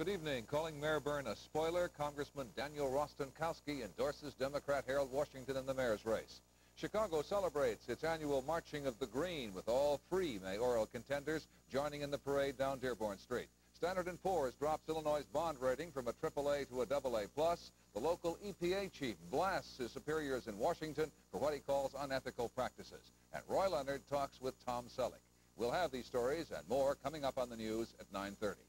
Good evening. Calling Mayor Byrne a spoiler, Congressman Daniel Rostenkowski endorses Democrat Harold Washington in the mayor's race. Chicago celebrates its annual Marching of the Green with all three mayoral contenders joining in the parade down Dearborn Street. Standard & Poor's drops Illinois' bond rating from a AAA to a AA+. The local EPA chief blasts his superiors in Washington for what he calls unethical practices. And Roy Leonard talks with Tom Selleck. We'll have these stories and more coming up on the news at 930.